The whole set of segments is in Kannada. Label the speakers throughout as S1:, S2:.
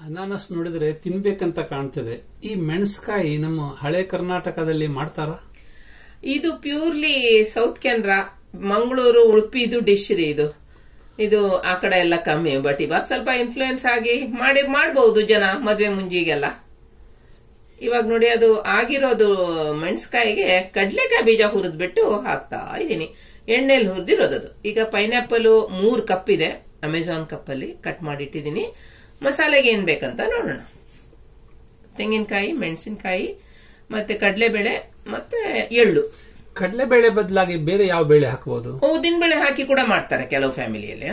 S1: ಅನಾನಸ್ ನೋಡಿದ್ರೆ ತಿನ್ಬೇಕಂತ ಕಾಣ್ತದೆ. ಈ ಮೆಣಸ್ಕಾಯಿ ನಮ್ಮ ಹಳೆ ಕರ್ನಾಟಕದಲ್ಲಿ ಮಾಡ್ತಾರಾ?
S2: ಇದು ಪ್ಯೂರ್ಲಿ ಸೌತ್ ಕೆನರಾ, ಮಂಗಳೂರು ಉಡುಪಿದು ಡಿಶ್ ರೀ ಇದು. ಇದು ಆ ಕಡೆ ಎಲ್ಲ ಕಮ್ಮಿ ಬಟ್ ಇವಾಗ ಸ್ವಲ್ಪ ಇನ್ಫ್ಲೂಯೆನ್ಸ್ ಆಗಿ ಮಾಡಿ ಮಾಡಬಹುದು ಜನ ಮದ್ವೆ ಮುಂಜಿಗೆಲ್ಲ. ಇವಾಗ ನೋಡಿ ಅದು ಆಗಿರೋದು ಮೆಣಸ್ಕಾಯಿಗೆ ಕಡ್ಲೆಕಾಯಿ ಬೀಜ ಹುರಿದ್ಬಿಟ್ಟು ಹಾಕ್ತಾ ಇದ್ದೀನಿ. ಎಣ್ಣೆಲಿ ಹುರಿದಿರೋದು ಈಗ ಪೈನಾಪಲ್ ಮೂರು ಕಪ್ ಇದೆ ಅಮೆಝಾನ್ ಕಪ್ಪಲ್ಲಿ ಕಟ್ ಮಾಡಿಟ್ಟಿದ್ದೀನಿ. ಮಸಾಲೆಗೆ ಏನು ಬೇಕಂತ ನೋಡೋಣ. ತೆಂಗಿನಕಾಯಿ ಮೆಣಸಿನಕಾಯಿ ಮತ್ತೆ ಕಡಲೆಬೇಳೆ ಮತ್ತೆ ಎಳ್ಳು.
S1: ಕಡಲೆಬೇಳೆ ಬದಲಾಗಿ ಬೇರೆ ಯಾವ ಬೇಳೆ ಹಾಕಬಹುದು
S2: ಉದ್ದಿನ ಬೇಳೆ ಹಾಕಿ ಕೂಡ ಮಾಡ್ತಾರೆ ಕೆಲವು ಫ್ಯಾಮಿಲಿಯಲ್ಲಿ?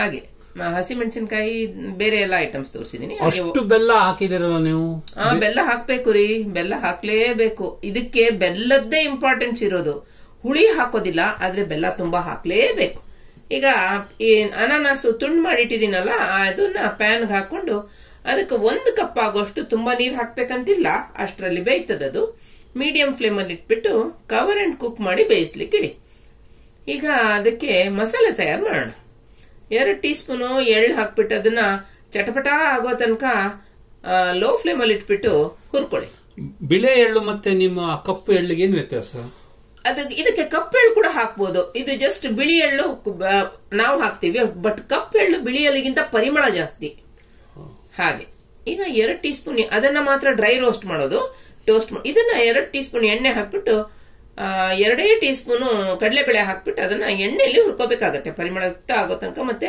S2: ಹಾಗೆ. ಹಸಿ ಮೆಣಸಿನಕಾಯಿ ಬೇರೆ ಎಲ್ಲ ಐಟಮ್ಸ್ ತೋರಿಸಿದೀನಿ.
S1: ಅಷ್ಟು ಬೆಲ್ಲ ಹಾಕಿದಿರಲ್ಲ ನೀವು?
S2: ಆ ಬೆಲ್ಲ ಹಾಕ್ಬೇಕು ರೀ. ಬೆಲ್ಲ ಹಾಕ್ಲೇಬೇಕು. ಇದಕ್ಕೆ ಬೆಲ್ಲದ್ದೇ ಇಂಪಾರ್ಟೆನ್ಸ್ ಇರೋದು. ಹುಳಿ ಹಾಕೋದಿಲ್ಲ ಆದ್ರೆ ಬೆಲ್ಲ ತುಂಬಾ ಹಾಕ್ಲೇಬೇಕು. ಈಗ ಈ ಅನಾನಸು ತುಂಡು ಮಾಡಿಟ್ಟಿದ್ದೀನಲ್ಲ, ಅದನ್ನ ಪ್ಯಾನ್ಗೆ ಹಾಕೊಂಡು ಅದಕ್ಕೆ ಒಂದು ಕಪ್ ಆಗೋಷ್ಟು ತುಂಬಾ ನೀರು ಹಾಕ್ಬೇಕಂತಿಲ್ಲ. ಅಷ್ಟರಲ್ಲಿ ಬೇಯ್ತದದು. ಮೀಡಿಯಂ ಫ್ಲೇಮಲ್ಲಿ ಇಟ್ಬಿಟ್ಟು ಕವರ್ ಅಂಡ್ ಕುಕ್ ಮಾಡಿ ಬೇಯಿಸ್ಲಿಕ್ಕೆ ಇಡಿ ಈಗ ಅದಕ್ಕೆ ಮಸಾಲೆ ತಯಾರು ಮಾಡೋಣ. ಎರಡು ಟೀ ಸ್ಪೂನು ಎಳ್ಳು ಹಾಕ್ಬಿಟ್ಟು ಅದನ್ನ ಚಟಪಟ ಆಗೋ ತನಕ ಲೋ ಫ್ಲೇಮಲ್ಲಿ ಇಟ್ಬಿಟ್ಟು ಹುರ್ಕೊಳ್ಳಿ.
S1: ಬಿಳೆ ಎಳ್ಳು ಮತ್ತೆ ನಿಮ್ಮ ಕಪ್ಪು ಎಳ್ಳಿಗೆ ಏನು ವ್ಯತ್ಯಾಸ?
S2: ಅದು ಇದಕ್ಕೆ ಕಪ್ಪೆಳ್ಳು ಕೂಡ ಹಾಕ್ಬೋದು. ಇದು ಜಸ್ಟ್ ಬಿಳಿ ಎಳ್ಳು ನಾವು ಹಾಕ್ತೀವಿ. ಬಟ್ ಕಪ್ಪೆಳ್ಳು ಬಿಳಿ ಎಳ್ಳಿಗಿಂತ ಪರಿಮಳ ಜಾಸ್ತಿ. ಹಾಗೆ. ಈಗ ಎರಡು ಟೀ ಸ್ಪೂನ್ ಅದನ್ನ ಮಾತ್ರ ಡ್ರೈ ರೋಸ್ಟ್ ಮಾಡೋದು. ಟೋಸ್ಟ್ ಇದನ್ನ ಎರಡು ಟೀ ಸ್ಪೂನ್ ಎಣ್ಣೆ ಹಾಕ್ಬಿಟ್ಟು ಎರಡೇ ಟೀ ಸ್ಪೂನು ಕಡಲೆಬೇಳೆ ಹಾಕ್ಬಿಟ್ಟು ಅದನ್ನ ಎಣ್ಣೆಯಲ್ಲಿ ಹುರ್ಕೋಬೇಕಾಗತ್ತೆ. ಪರಿಮಳಯುಕ್ತ ಆಗೋ ತನಕ ಮತ್ತೆ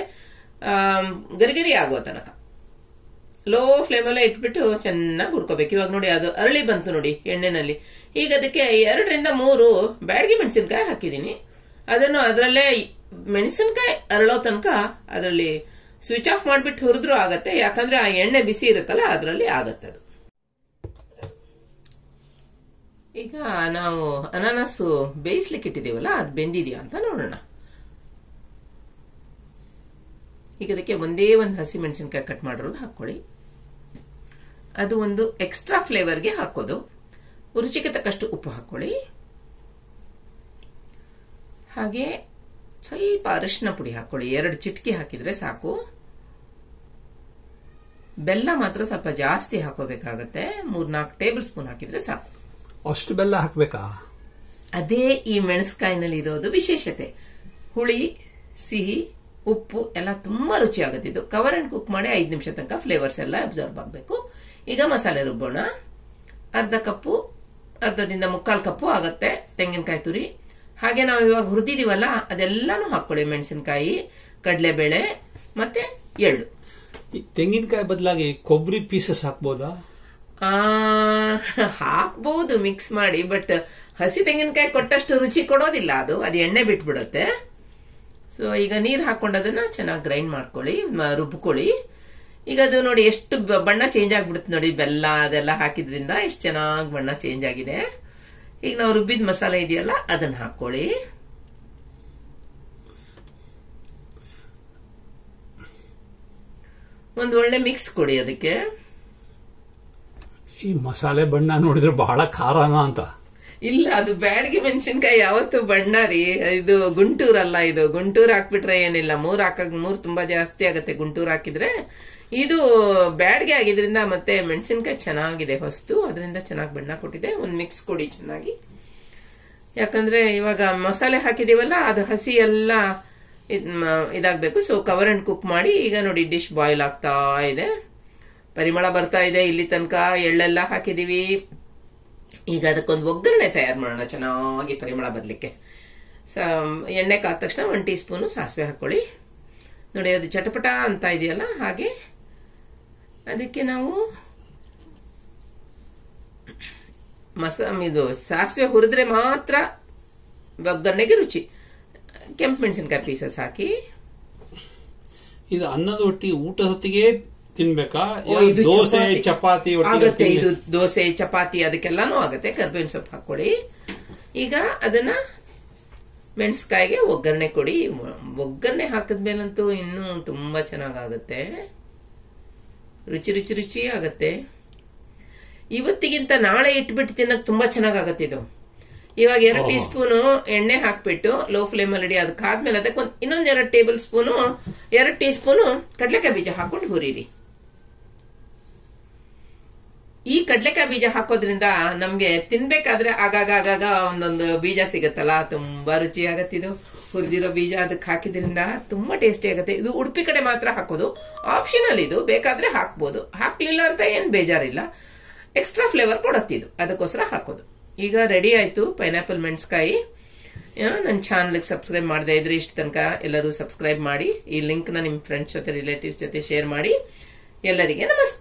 S2: ಗರಿಗರಿ ಆಗೋ ತನಕ. ಲೋ ಫ್ಲೇಮಲ್ಲೇ ಇಟ್ಬಿಟ್ಟು ಚೆನ್ನಾಗಿ ಹುರ್ಕೋಬೇಕು. ಇವಾಗ ನೋಡಿ ಅದು ಅರಳಿ ಬಂತು ನೋಡಿ ಎಣ್ಣೆನಲ್ಲಿ. ಈಗ ಅದಕ್ಕೆ ಎರಡರಿಂದ ಮೂರು ಬ್ಯಾಡಗಿ ಮೆಣಸಿನ್ಕಾಯಿ ಹಾಕಿದ್ದೀನಿ ಅದನ್ನು ಅದರಲ್ಲೇ ಮೆಣಸಿನ್ಕಾಯಿ ಅರಳೋ ತನಕ ಅದರಲ್ಲಿ ಸ್ವಿಚ್ ಆಫ್ ಮಾಡಿಬಿಟ್ಟು ಹುರಿದ್ರೂ ಆಗತ್ತೆ. ಯಾಕಂದ್ರೆ ಆ ಎಣ್ಣೆ ಬಿಸಿ ಇರುತ್ತಲ್ಲ, ಅದರಲ್ಲಿ ಆಗತ್ತೆ ಅದು. ಈಗ ನಾವು ಅನಾನಸ್ಸು ಬೇಯಿಸ್ಲಿಕ್ಕೆ ಇಟ್ಟಿದ್ದೀವಲ್ಲ, ಅದು ಬೆಂದಿದೆಯಾ ಅಂತ ನೋಡೋಣ. ಈಗ ಅದಕ್ಕೆ ಒಂದೇ ಒಂದು ಹಸಿ ಮೆಣಸಿನ್ಕಾಯಿ ಕಟ್ ಮಾಡಿರೋದು ಹಾಕ್ಕೊಳ್ಳಿ. ಅದು ಒಂದು ಎಕ್ಸ್ಟ್ರಾ ಫ್ಲೇವರ್ಗೆ ಹಾಕೋದು. ರುಚಿಗೆ ತಕ್ಕಷ್ಟು ಉಪ್ಪು ಹಾಕ್ಕೊಳ್ಳಿ ಹಾಗೆ ಸ್ವಲ್ಪ ಅರಿಶಿನ ಪುಡಿ ಹಾಕೊಳ್ಳಿ. ಎರಡು ಚಿಟಕಿ ಹಾಕಿದ್ರೆ ಸಾಕು. ಬೆಲ್ಲ ಮಾತ್ರ ಸ್ವಲ್ಪ ಜಾಸ್ತಿ ಹಾಕೋಬೇಕಾಗತ್ತೆ. ಮೂರ್ನಾಲ್ಕು ಟೇಬಲ್ ಸ್ಪೂನ್ ಹಾಕಿದ್ರೆ ಸಾಕು.
S1: ಅಷ್ಟು ಬೆಲ್ಲ ಹಾಕಬೇಕಾ?
S2: ಅದೇ ಈ ಮೆಣಸ್ಕಾಯಿನಲ್ಲಿ ಇರೋದು ವಿಶೇಷತೆ. ಹುಳಿ ಸಿಹಿ ಉಪ್ಪು ಎಲ್ಲ ತುಂಬಾ ರುಚಿಯಾಗುತ್ತೆ. ಇದು ಕವರ್ ಅಂಡ್ ಕುಕ್ ಮಾಡಿ ಐದು ನಿಮಿಷ ತನಕ ಫ್ಲೇವರ್ಸ್ ಎಲ್ಲ ಅಬ್ಸರ್ವ್ ಆಗಬೇಕು. ಈಗ ಮಸಾಲೆ ರುಬ್ಬೋಣ. ಅರ್ಧ ಕಪ್ಪು ಅರ್ಧದಿಂದ ಮುಕ್ಕಾಲು ಕಪ್ಪು ಆಗುತ್ತೆ ತೆಂಗಿನಕಾಯಿ ತುರಿ. ಹಾಗೆ ನಾವು ಇವಾಗ ಹುರಿದಿದ್ದೀವಲ್ಲ ಅದೆಲ್ಲಾನು ಹಾಕೊಳ್ಳಿ ಮೆಣಸಿನಕಾಯಿ ಕಡಲೆಬೇಳೆ ಮತ್ತೆ ಎಳ್ಳು.
S1: ತೆಂಗಿನಕಾಯಿ ಬದಲಾಗಿ ಕೊಬ್ಬರಿ ಪೀಸಸ್ ಹಾಕ್ಬೋದಾ?
S2: ಹಾಕ್ಬಹುದು ಮಿಕ್ಸ್ ಮಾಡಿ ಬಟ್ ಹಸಿ ತೆಂಗಿನಕಾಯಿ ಕೊಟ್ಟಷ್ಟು ರುಚಿ ಕೊಡೋದಿಲ್ಲ ಅದು. ಅದು ಎಣ್ಣೆ ಬಿಟ್ಬಿಡುತ್ತೆ. ಸೊ ಈಗ ನೀರು ಹಾಕೊಂಡು ಅದನ್ನ ಚೆನ್ನಾಗಿ ಗ್ರೈಂಡ್ ಮಾಡ್ಕೊಳ್ಳಿ ರುಬ್ಕೊಳ್ಳಿ. ಈಗ ಅದು ನೋಡಿ ಎಷ್ಟು ಬಣ್ಣ ಚೇಂಜ್ ಆಗ್ಬಿಡುತ್ತೆ ನೋಡಿ ಬೆಲ್ಲ ಅದೆಲ್ಲ ಹಾಕಿದ್ರಿಂದ ಎಷ್ಟು ಚೆನ್ನಾಗಿ ಬಣ್ಣ ಚೇಂಜ್ ಆಗಿದೆ. ಈಗ ನಾವು ರುಬ್ಬಿದ ಮಸಾಲೆ ಇದೆಯಲ್ಲ ಅದನ್ನ ಹಾಕೊಳ್ಳಿ. ಒಂದು ಒಳ್ಳೆ ಮಿಕ್ಸ್ ಕೊಡಿ ಅದಕ್ಕೆ.
S1: ಈ ಮಸಾಲೆ ಬಣ್ಣ ನೋಡಿದ್ರೆ ಬಹಳ ಖಾರ ಅಂತ.
S2: ಇಲ್ಲ ಅದು ಬ್ಯಾಡ್ಗೆ ಮೆಣಸಿನ್ಕಾಯಿ ಯಾವತ್ತು ಬಣ್ಣ ರೀ ಇದು ಗುಂಟೂರಲ್ಲ ಇದು. ಗುಂಟೂರು ಹಾಕ್ಬಿಟ್ರೆ ಏನಿಲ್ಲ. ಮೂರ್ ಹಾಕಕ್ ಮೂರ್ ತುಂಬಾ ಜಾಸ್ತಿ ಆಗತ್ತೆ ಗುಂಟೂರು ಹಾಕಿದ್ರೆ. ಇದು ಬ್ಯಾಡ್ಗೆ ಆಗಿದ್ರಿಂದ ಮತ್ತೆ ಮೆಣಸಿನ್ಕಾಯಿ ಚೆನ್ನಾಗಿದೆ ಹೊಸ್ತು ಅದರಿಂದ ಚೆನ್ನಾಗಿ ಬಣ್ಣ ಕೊಟ್ಟಿದೆ. ಒಂದು ಮಿಕ್ಸ್ ಕೊಡಿ ಚೆನ್ನಾಗಿ. ಯಾಕಂದ್ರೆ ಇವಾಗ ಮಸಾಲೆ ಹಾಕಿದೀವಲ್ಲ, ಅದು ಹಸಿ ಎಲ್ಲ ಇದಾಗಬೇಕು. ಸೊ ಕವರ್ ಅಂಡ್ ಕುಕ್ ಮಾಡಿ ಈಗ ನೋಡಿ ಡಿಶ್ ಬಾಯ್ಲ್ ಆಗ್ತಾ ಇದೆ. ಪರಿಮಳ ಬರ್ತಾ ಇದೆ. ಇಲ್ಲಿ ತನಕ ಎಳ್ಳೆಲ್ಲ ಹಾಕಿದೀವಿ. ಈಗ ಅದಕ್ಕೊಂದು ಒಗ್ಗರಣೆ ತಯಾರು ಮಾಡೋಣ. ಚೆನ್ನಾಗಿ ಪರಿಮಳ ಬರಲಿಕ್ಕೆ. ಸ, ಎಣ್ಣೆ ಕಾದ ತಕ್ಷಣ ಒಂದು ಟೀ ಸ್ಪೂನು ಸಾಸಿವೆ ಹಾಕ್ಕೊಳ್ಳಿ ನೋಡಿ, ಅದು ಚಟಪಟ ಅಂತ ಇದೆಯಲ್ಲ, ಹಾಗೆ ಅದಕ್ಕೆ ನಾವು ಮಸ ಇದು ಸಾಸಿವೆ ಹುರಿದ್ರೆ ಮಾತ್ರ ಒಗ್ಗರಣೆಗೆ ರುಚಿ. ಕೆಂಪು ಮೆಣಸಿನ್ಕಾಯಿ ಪೀಸಸ್ ಹಾಕಿ.
S1: ಇದು ಅನ್ನದ ಒಟ್ಟಿಗೆ ಊಟದ ಹೊತ್ತಿಗೆ ತಿನ್ಬೇಕಾ? ದೋಸೆ
S2: ಚಪಾತಿ- ಆಗತ್ತೆ ಇದು? ದೋಸೆ ಚಪಾತಿ ಅದಕ್ಕೆಲ್ಲಾನು ಆಗುತ್ತೆ. ಕರ್ಬೇವಿನ ಸೊಪ್ಪು ಹಾಕೊಳ್ಳಿ ಈಗ ಅದನ್ನ ಮೆಣಸ್ಕಾಯಿಗೆ ಒಗ್ಗರಣೆ ಕೊಡಿ. ಒಗ್ಗರಣೆ ಹಾಕಿದ್ಮೇಲಂತೂ ಇನ್ನೂ ತುಂಬಾ ಚೆನ್ನಾಗಾಗತ್ತೆ. ರುಚಿ ರುಚಿ ರುಚಿ ಆಗತ್ತೆ. ಇವತ್ತಿಗಿಂತ ನಾಳೆ ಇಟ್ಬಿಟ್ಟು ತಿನ್ನಕ್ ತುಂಬಾ ಚೆನ್ನಾಗಾಗತ್ತೆ ಇದು. ಇವಾಗ ಎರಡು ಟೀ ಸ್ಪೂನು ಎಣ್ಣೆ ಹಾಕ್ಬಿಟ್ಟು ಲೋ ಫ್ಲೇಮ್ ಅಲ್ಲಿ ಅದಕ್ಕೆ ಆದ್ಮೇಲೆ ಅದಕ್ಕೆ ಒಂದು ಇನ್ನೊಂದ್ ಎರಡು ಟೇಬಲ್ ಸ್ಪೂನು ಎರಡು ಟೀ ಸ್ಪೂನು ಕಡಲೆಕಾಯಿ ಬೀಜ ಹಾಕೊಂಡು ಹುರಿರಿ. ಈ ಕಡ್ಲೆಕಾಯಿ ಬೀಜ ಹಾಕೋದ್ರಿಂದ ನಮ್ಗೆ ತಿನ್ಬೇಕಾದ್ರೆ ಆಗಾಗ ಆಗಾಗ ಒಂದೊಂದು ಬೀಜ ಸಿಗತ್ತಲ್ಲ ತುಂಬಾ ರುಚಿ ಆಗತ್ತಿದು ಹುರಿದಿರೋ ಬೀಜ ಅದಕ್ಕೆ ಹಾಕಿದ್ರಿಂದ ತುಂಬ ಟೇಸ್ಟಿ ಆಗುತ್ತೆ. ಇದು ಉಡುಪಿ ಕಡೆ ಮಾತ್ರ ಹಾಕೋದು. ಆಪ್ಷನಲ್ ಇದು. ಬೇಕಾದ್ರೆ ಹಾಕ್ಬೋದು. ಹಾಕ್ಲಿಲ್ಲ ಅಂತ ಏನು ಬೇಜಾರಿಲ್ಲ. ಎಕ್ಸ್ಟ್ರಾ ಫ್ಲೇವರ್ ಕೊಡತ್ತಿದು ಅದಕ್ಕೋಸ್ಕರ ಹಾಕೋದು. ಈಗ ರೆಡಿ ಆಯಿತು ಪೈನಾಪಲ್ ಮೆಣಸ್ಕಾಯಿ. ನನ್ನ ಚಾನಲ್ಗೆ ಸಬ್ಸ್ಕ್ರೈಬ್ ಮಾಡದೇ ಇದ್ರೆ ಇಷ್ಟು ತನಕ ಎಲ್ಲರೂ ಸಬ್ಸ್ಕ್ರೈಬ್ ಮಾಡಿ. ಈ ಲಿಂಕ್ನ ನಿಮ್ಮ ಫ್ರೆಂಡ್ಸ್ ಜೊತೆ ರಿಲೇಟಿವ್ಸ್ ಜೊತೆ ಶೇರ್ ಮಾಡಿ. ಎಲ್ಲರಿಗೆ ನಮಸ್ಕಾರ.